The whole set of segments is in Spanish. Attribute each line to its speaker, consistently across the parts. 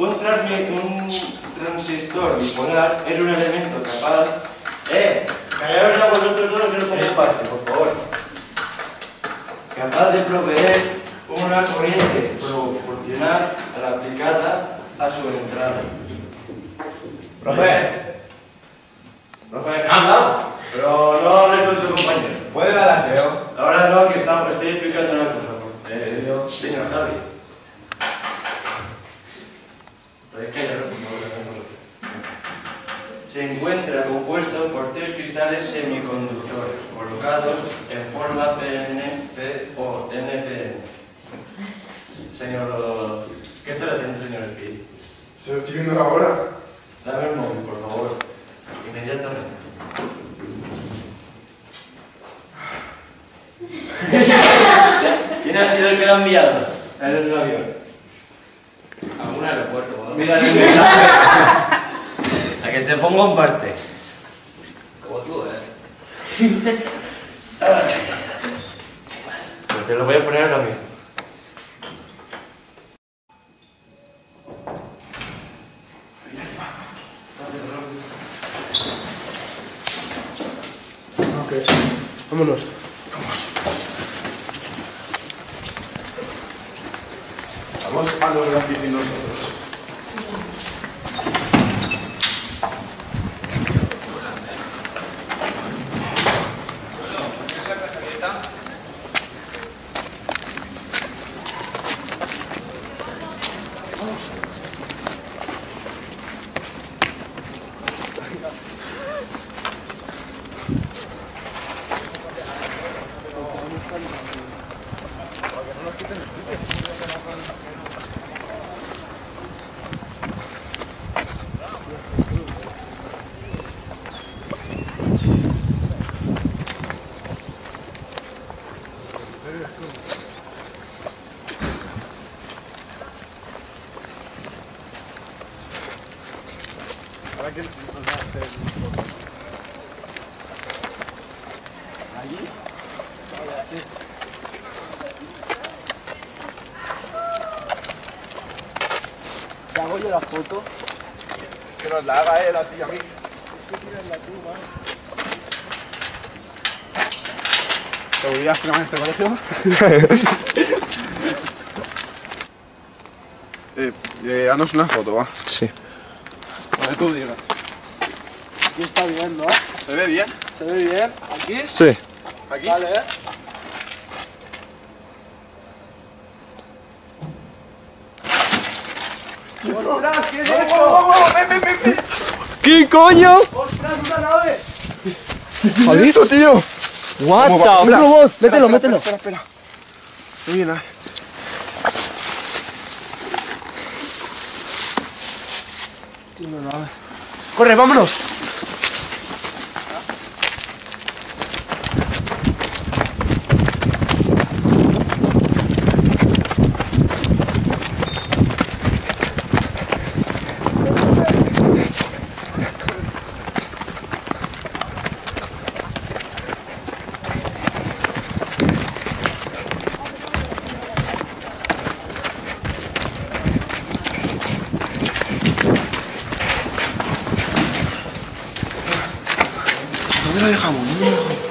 Speaker 1: Un, un transistor bipolar es un elemento capaz... ¡Eh! Callaros a vosotros dos que no pongo parte, por favor. Capaz de proveer una corriente proporcional a la aplicada a su entrada.
Speaker 2: Profe.
Speaker 1: Profe, anda. Pero no hable con su compañero.
Speaker 2: ¿Puede dar aseo?
Speaker 1: Ahora no, que estamos, estoy explicando una cosa. Eh,
Speaker 2: ¿En serio?
Speaker 1: Señor Javi. ¿Podéis callar, por favor? Se encuentra compuesto por tres cristales semiconductores colocados en forma PNP o NPN. Señor... ¿Qué está haciendo, señor Speed?
Speaker 2: Se lo estoy viendo ahora.
Speaker 1: Dame el móvil, por favor. Inmediatamente. ¿Quién ha sido el que lo ha enviado? En el avión.
Speaker 3: A un aeropuerto, ¿no?
Speaker 1: Mira el mensaje. A que te pongo en parte.
Speaker 3: Como tú, ¿eh?
Speaker 1: Pues te lo voy a poner ahora mismo.
Speaker 2: Ok. Vámonos. Vamos a los grafitis nosotros. Oh.
Speaker 4: ¿Te hago yo la foto?
Speaker 2: Que nos la haga él a ti y a mí. ¿Seguridad extrema en este colegio? eh, eh, haznos una foto, va.
Speaker 5: Sí.
Speaker 2: Donde tú digas.
Speaker 4: Aquí está bien, ¿no?
Speaker 2: ¿Se ve bien?
Speaker 4: ¿Se ve bien? ¿Aquí?
Speaker 5: Sí.
Speaker 2: ¿Aquí?
Speaker 4: Vale, ¿eh? ¡Ostras, qué es esto!
Speaker 5: ¿Qué coño?
Speaker 4: ¡Ostras, una nave!
Speaker 5: Maldito, tío. What the Mételo,
Speaker 2: espera,
Speaker 5: mételo.
Speaker 2: Espera, espera. Muy bien,
Speaker 5: Corre, vámonos.
Speaker 2: ¿Dónde lo dejamos? ¿Dónde lo dejamos?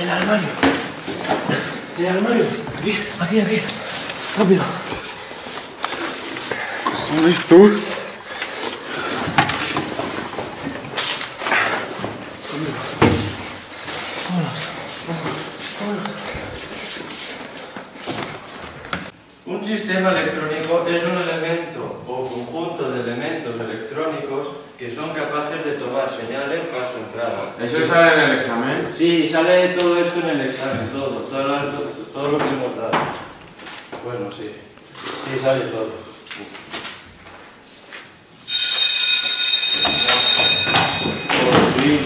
Speaker 5: El armario. El armario. Aquí, aquí, aquí. Rápido.
Speaker 2: Joder, tú.
Speaker 1: Un sistema electrónico es un elemento o conjunto de elementos electrónicos que son capaces de tomar señales para su entrada.
Speaker 3: ¿Eso sale en el examen?
Speaker 1: Sí, sale todo esto en el examen, todo, todo, lo- todo lo que hemos dado. Bueno, sí, sí sale todo. Por fin.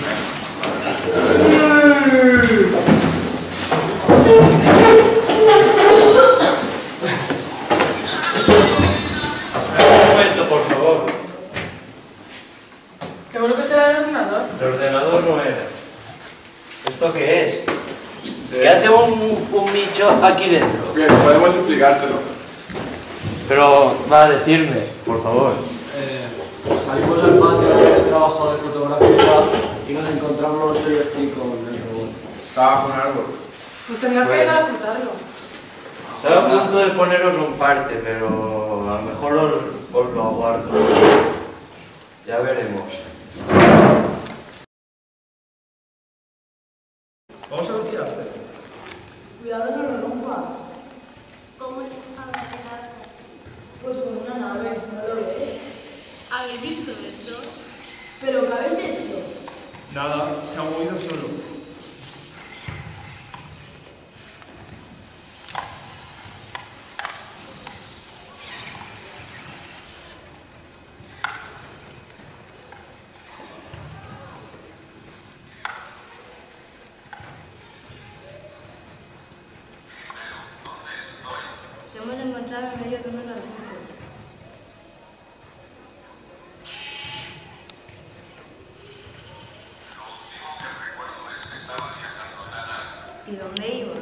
Speaker 1: Un momento, por favor.
Speaker 6: Seguro que será el ordenador.
Speaker 1: El ordenador no era. ¿Esto qué Parece un, bicho aquí dentro.
Speaker 2: Bien, podemos explicártelo.
Speaker 1: Pero va a decirme, por favor.
Speaker 4: Eh, salimos al patio del trabajo de fotografía y nos encontramos yo y el robot.
Speaker 2: Estaba bajo un árbol.
Speaker 6: Pues tendrás que llegar a ocultarlo.
Speaker 1: Estaba a punto de poneros un parte, pero a lo mejor os, os lo aguardo. Ya veremos.
Speaker 4: Vamos a ver qué hace.
Speaker 6: Cuidado, no lo rompas.
Speaker 7: ¿Cómo te hace?
Speaker 6: Pues con una nave, ¿no lo ves?
Speaker 7: ¿Habéis visto eso?
Speaker 6: ¿Pero qué habéis hecho?
Speaker 4: Nada, se ha movido solo.
Speaker 7: Hemos encontrado en medio de unos ¿Y dónde ibas?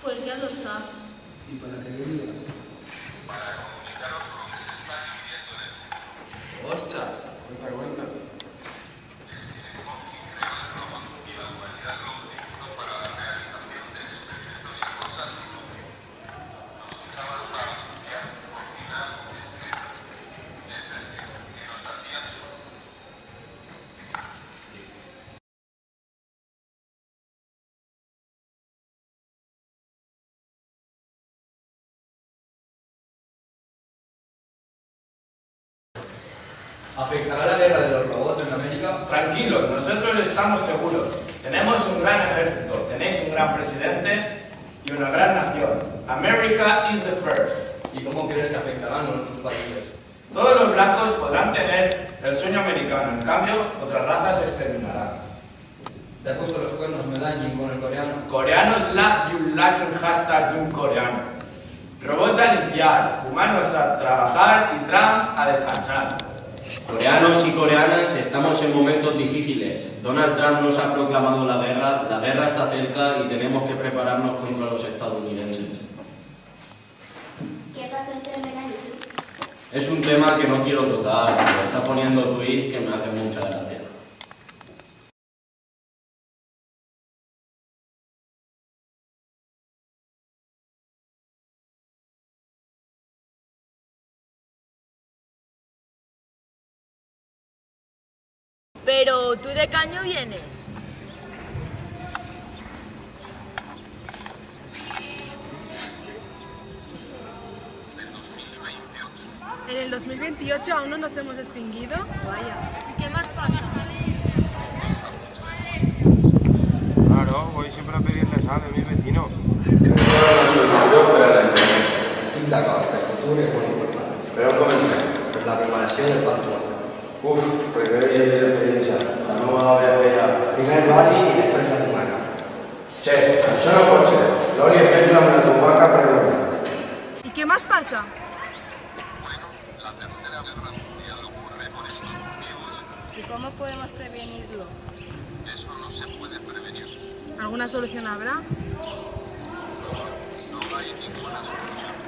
Speaker 7: Pues ya lo estás.
Speaker 4: ¿Y para qué venías?
Speaker 3: ¡Ostras!
Speaker 8: ¿Afectará la guerra de los robots en América?
Speaker 9: Tranquilos, nosotros estamos seguros. Tenemos un gran ejército, tenéis un gran presidente y una gran nación. America is the first.
Speaker 8: ¿Y cómo crees que afectarán a nuestros países?
Speaker 9: Todos los blancos podrán tener el sueño americano, en cambio, otras razas se exterminarán.
Speaker 8: ¿Te ha puesto los cuernos Melanin con el coreano?
Speaker 9: Coreanos lag you lacking hashtags un coreano. Robots a limpiar, humanos a trabajar y Trump a descansar.
Speaker 10: Coreanos y coreanas, estamos en momentos difíciles. Donald Trump nos ha proclamado la guerra, la guerra está cerca y tenemos que prepararnos contra los estadounidenses.
Speaker 7: ¿Qué pasó entre Mena y tú?
Speaker 10: Es un tema que no quiero tocar, pero está poniendo tweets que me hacen mucha
Speaker 6: Pero tú de caño vienes. En el 2028 aún no nos hemos extinguido. Vaya.
Speaker 7: ¿Y qué más pasa?
Speaker 2: Claro, voy siempre a pedirle sal a mi vecino.
Speaker 3: Estic d'acord, el futur és molt important.
Speaker 1: Però comencem.
Speaker 3: Per la preparació del patró.
Speaker 1: Uf,
Speaker 3: Primer l'oli i després la tomaca.
Speaker 1: Che, això no pot ser. L'oli es menja amb la tomaca predomina.
Speaker 6: ¿Y qué más pasa?
Speaker 7: ¿Y cómo podemos prevenirlo?
Speaker 6: ¿Alguna solución habrá?
Speaker 7: No hay ninguna solución.